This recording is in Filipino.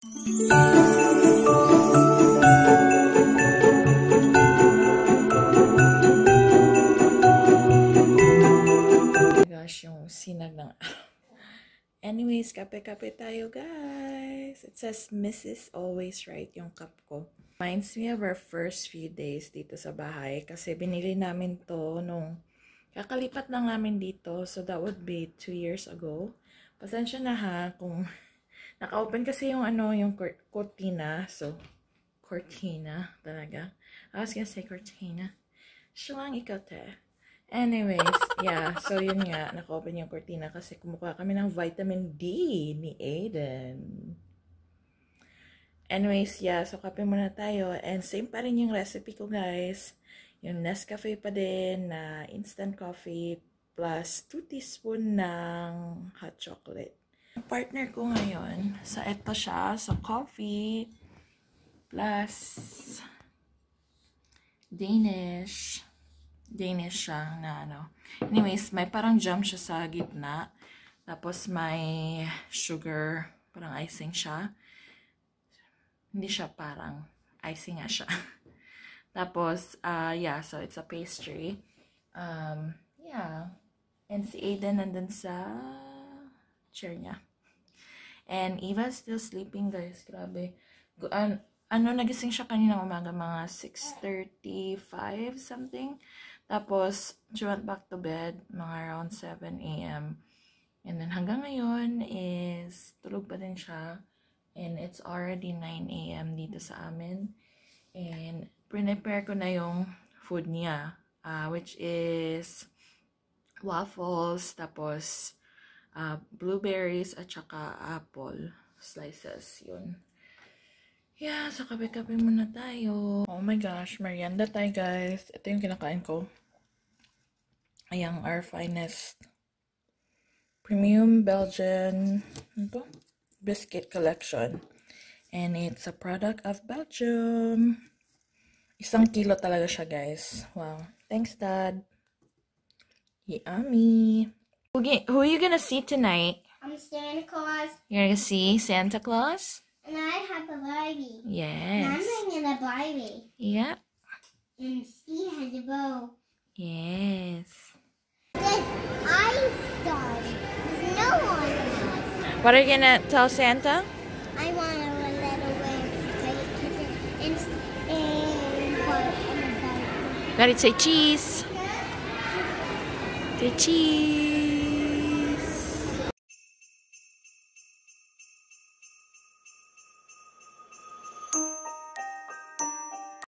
Oh gosh, yung sinag ng Anyways, kape-kape tayo, guys. It says Mrs. Always Right yung cup ko. Reminds me of our first few days dito sa bahay kasi binili namin to nung kakalipat lang namin dito. So, that would be two years ago. Pasensya na ha kung naka-open kasi yung ano, yung cortina. So, cortina talaga. I was gonna say cortina. Silang ikaw te. Anyways, yeah. So, yun nga. Naka-open yung cortina kasi kumukuha kami ng vitamin D ni Aiden. Anyways, yeah. So, kape muna tayo. And same pa rin yung recipe ko, guys. Yung Nescafe pa din na instant coffee plus 2 teaspoon ng hot chocolate. Partner ko ngayon, sa ito siya, sa coffee plus Danish Danish siya na ano. Anyways, may parang jam siya sa gitna. Tapos may sugar, parang icing siya. Hindi siya parang icing nga siya. Tapos, uh, yeah, so it's a pastry. Um, yeah. And si Aiden nandun sa chair niya. And Eva still sleeping, guys. Grabe. An ano, nagising siya kanina umaga, mga 6.35 something. Tapos, she went back to bed, mga around 7 a.m. And then, hanggang ngayon is, tulog pa din siya. And it's already 9 a.m. dito sa amin. And, prepare ko na yung food niya. Uh, which is waffles, tapos uh, blueberries, at saka apple slices. Yun. Yeah, so kape-kape muna tayo. Oh my gosh, merienda tayo guys. Ito yung kinakain ko. Ayan, our finest premium Belgian ito? biscuit collection. And it's a product of Belgium. Isang kilo talaga siya, guys. Wow. Thanks, Dad. Yummy. Who, who are you gonna see tonight? I'm Santa Claus. You're gonna see Santa Claus? And I have a Barbie. Yes. And I'm bringing a Barbie. Yep. And she has a bow. Yes. There's ice dog. There's no one. What are you gonna tell Santa? I want a little wing. And, and, and, Gotta say cheese. Say cheese.